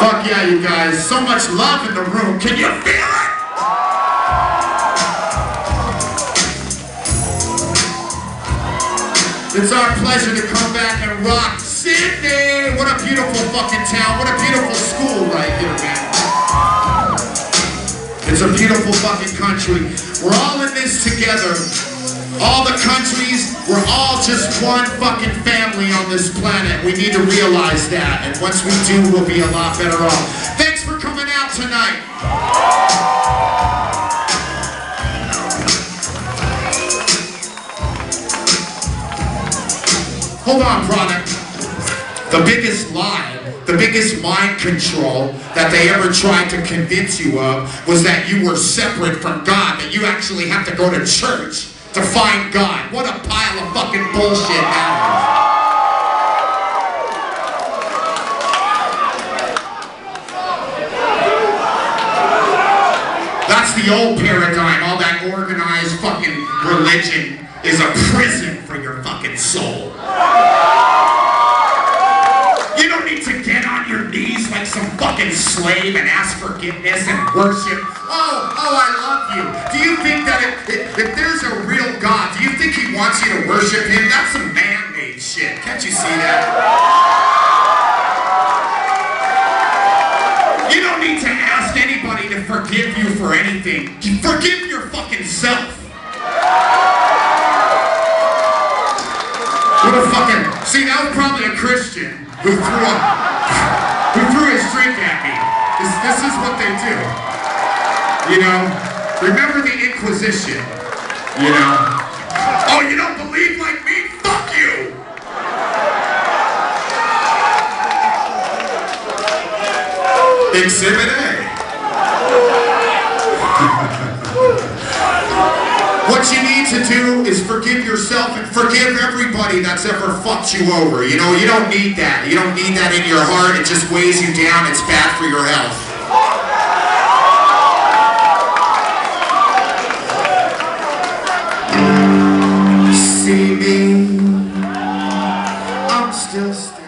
Fuck yeah, you guys. So much love in the room. Can you feel it? It's our pleasure to come back and rock Sydney. What a beautiful fucking town. What a beautiful school right here, man. It's a beautiful fucking country. We're all in this together. All the countries, we're all just one fucking family on this planet. We need to realize that. And once we do, we'll be a lot better off. Thanks for coming out tonight. Hold on, product. The biggest lie, the biggest mind control that they ever tried to convince you of was that you were separate from God, that you actually have to go to church to find God. What a pile of fucking bullshit. That's the old paradigm. All that organized fucking religion is a prison for your fucking soul. You don't need to get on your knees like some fucking slave and ask forgiveness and worship. Oh, oh, I love you. Do you think that if, if, if there's a real God, do you think he wants you to worship him? That's some man-made shit. Can't you see that? You don't need to ask anybody to forgive you for anything. Forgive your fucking self. What a fucking see that was probably a Christian who threw a who threw his drink at me. This, this is what they do. You know? Remember the Inquisition. You know? Oh, you don't believe like me? Fuck you! Exhibit A. What you need to do is forgive yourself and forgive everybody that's ever fucked you over. You know, you don't need that. You don't need that in your heart. It just weighs you down. It's bad for your health. I'm still.